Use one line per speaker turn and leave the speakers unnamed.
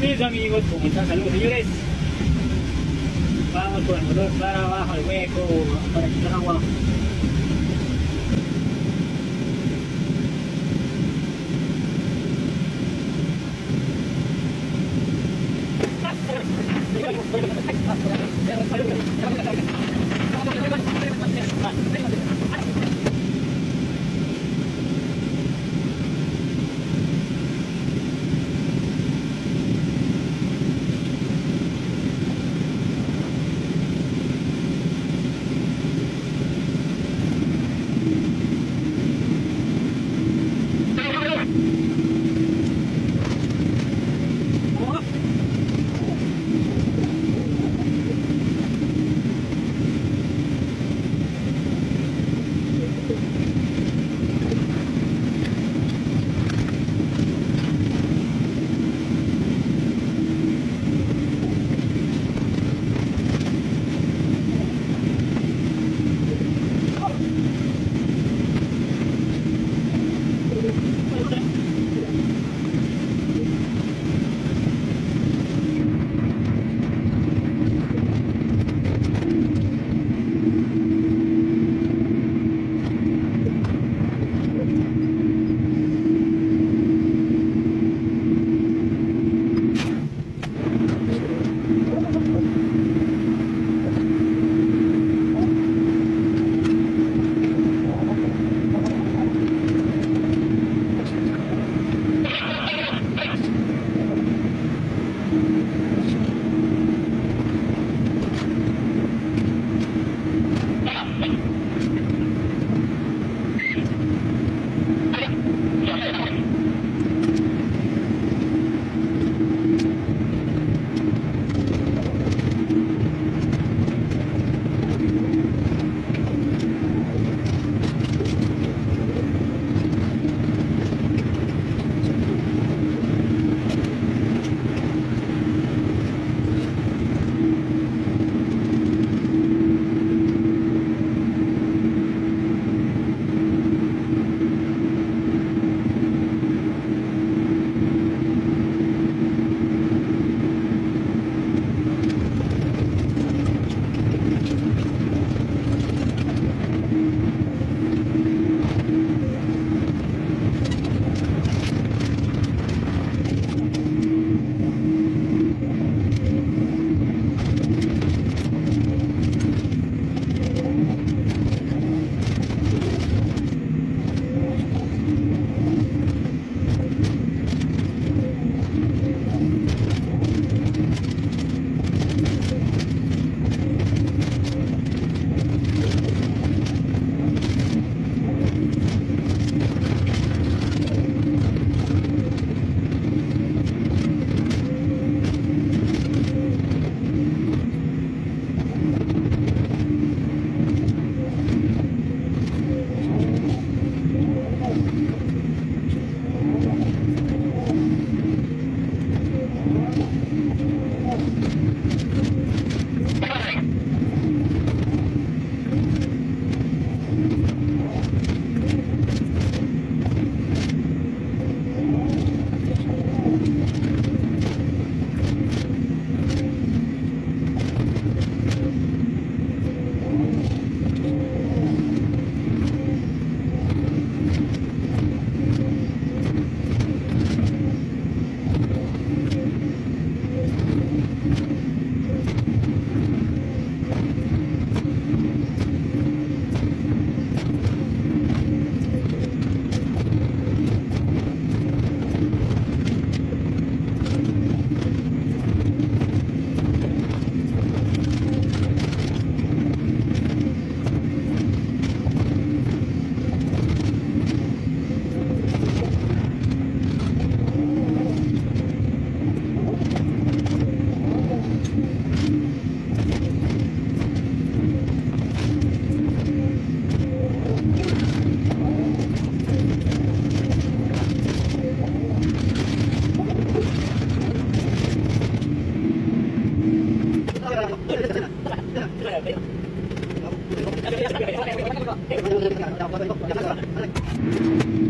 Mis amigos, ¿cómo están? Saludos, señores. Vamos con el motor para abajo, al hueco, para quitar agua. Thank you.